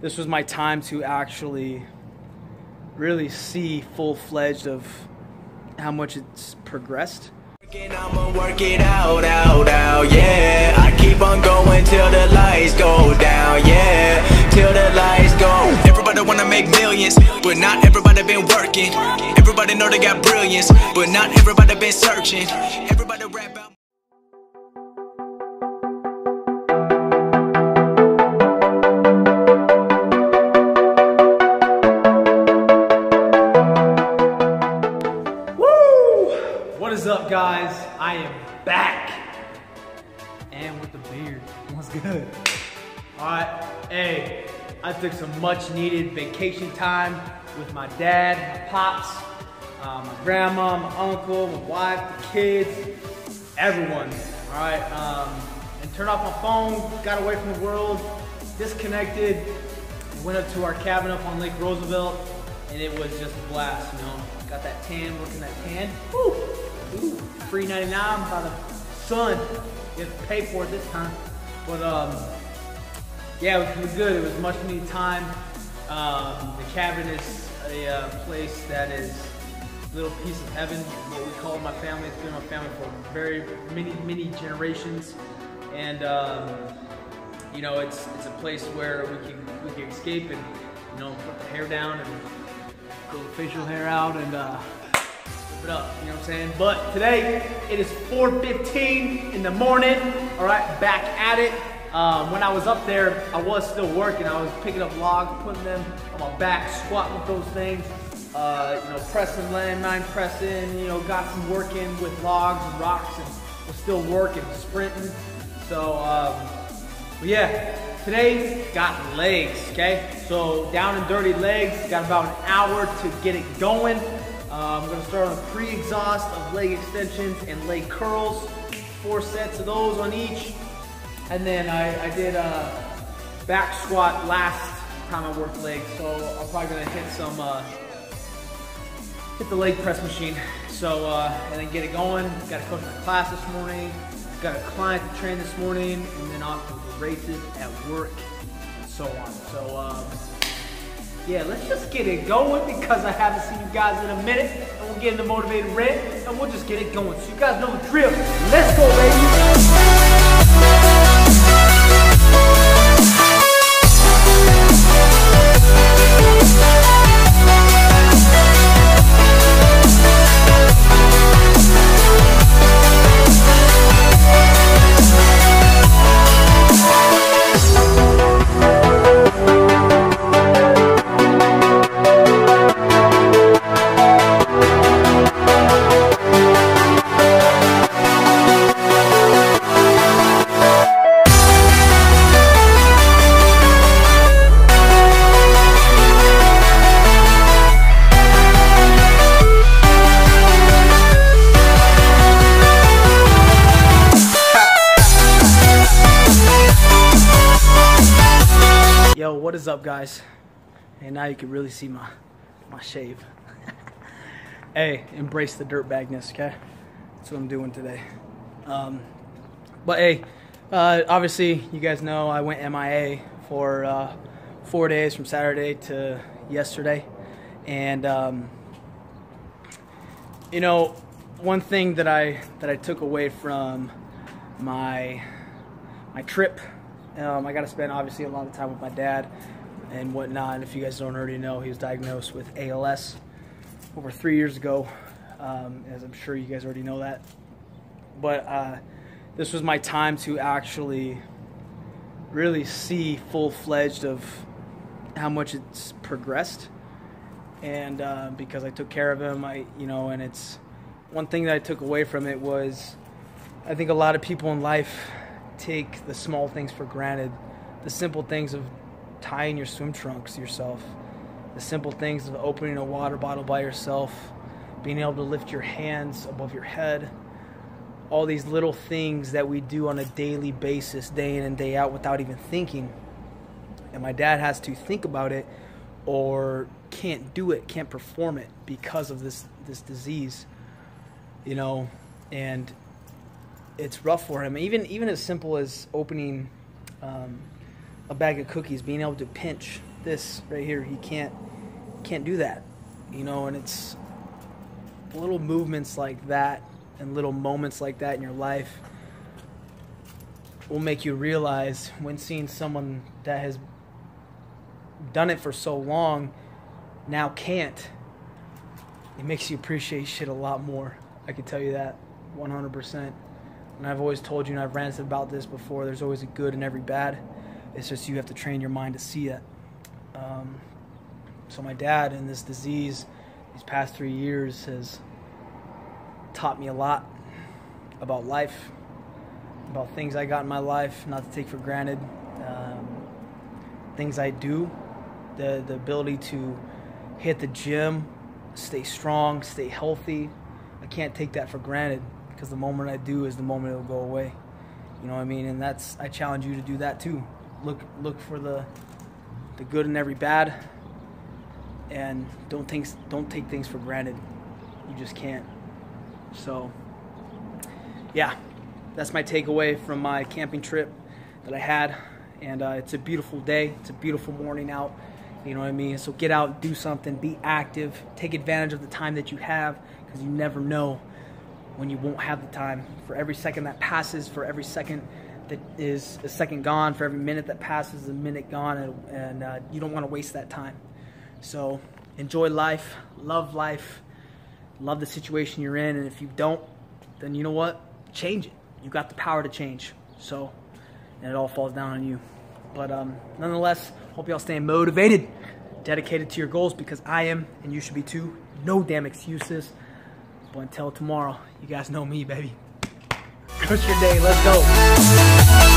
this was my time to actually really see full fledged of how much it's progressed. I'ma work it out, out, out, yeah. I keep on going till the lights go down, yeah. Till the lights go. Everybody wanna make millions, but not everybody been working. Everybody know they got brilliance, but not everybody been searching. Everybody I am back. And with the beard. What's good? Alright, hey, I took some much needed vacation time with my dad, my pops, uh, my grandma, my uncle, my wife, the kids, everyone. Alright, um, and turned off my phone, got away from the world, disconnected, went up to our cabin up on Lake Roosevelt, and it was just a blast, you know. Got that tan, working that tan. Woo! Ooh, free 99 by the sun. You have to pay for it this time. But um, yeah, it was, good. It was much needed time. Um, the cabin is a uh, place that is a little piece of heaven, what we call my family. It's been my family for very many, many generations. And um, you know, it's it's a place where we can we can escape and you know put the hair down and grow the facial hair out and uh, it up. You know what I'm saying? But today it is 4:15 in the morning. All right, back at it. Um, when I was up there, I was still working. I was picking up logs, putting them on my back, squatting with those things. Uh, you know, pressing landmine, pressing. You know, got some work in with logs and rocks, and was still working, sprinting. So. Um, but yeah, today got legs, okay? So down and dirty legs, got about an hour to get it going. Uh, I'm gonna start on a pre-exhaust of leg extensions and leg curls, four sets of those on each. And then I, I did a back squat last time I worked legs, so I'm probably gonna hit some, uh, hit the leg press machine. So, uh, and then get it going. Got to coach my class this morning. Got a client to train this morning, and then off to the races at work, and so on. So, um, yeah, let's just get it going because I haven't seen you guys in a minute, and we'll get into motivated rant, and we'll just get it going. So you guys know the drill. Let's go, is up, guys? And now you can really see my my shave. hey, embrace the dirtbagness, okay? That's what I'm doing today. Um, but hey, uh, obviously, you guys know I went MIA for uh, four days from Saturday to yesterday, and um, you know, one thing that I that I took away from my my trip. Um, I got to spend obviously a lot of time with my dad and whatnot. And if you guys don't already know, he was diagnosed with ALS over three years ago, um, as I'm sure you guys already know that. But uh, this was my time to actually really see full fledged of how much it's progressed. And uh, because I took care of him, I you know, and it's one thing that I took away from it was I think a lot of people in life take the small things for granted, the simple things of tying your swim trunks yourself, the simple things of opening a water bottle by yourself, being able to lift your hands above your head, all these little things that we do on a daily basis, day in and day out, without even thinking. And my dad has to think about it or can't do it, can't perform it because of this this disease. You know, and it's rough for him. Even even as simple as opening um, a bag of cookies, being able to pinch this right here. He can't can't do that, you know. And it's little movements like that and little moments like that in your life will make you realize when seeing someone that has done it for so long now can't. It makes you appreciate shit a lot more. I can tell you that 100%. And I've always told you, and I've ranted about this before, there's always a good in every bad. It's just you have to train your mind to see it. Um, so, my dad in this disease, these past three years, has taught me a lot about life, about things I got in my life, not to take for granted, um, things I do, the, the ability to hit the gym, stay strong, stay healthy. I can't take that for granted because the moment I do is the moment it'll go away. You know what I mean? And that's I challenge you to do that too. Look look for the the good in every bad and don't think don't take things for granted. You just can't. So yeah, that's my takeaway from my camping trip that I had. And uh, it's a beautiful day. It's a beautiful morning out. You know what I mean? So get out, do something, be active, take advantage of the time that you have because you never know when you won't have the time. For every second that passes, for every second that is a second gone, for every minute that passes, a minute gone, and, and uh, you don't want to waste that time. So enjoy life, love life, love the situation you're in, and if you don't, then you know what? Change it. You got the power to change. So, and it all falls down on you. But um, nonetheless, hope y'all staying motivated, dedicated to your goals because I am, and you should be too. No damn excuses. But until tomorrow, you guys know me, baby. Crush your day. Let's go.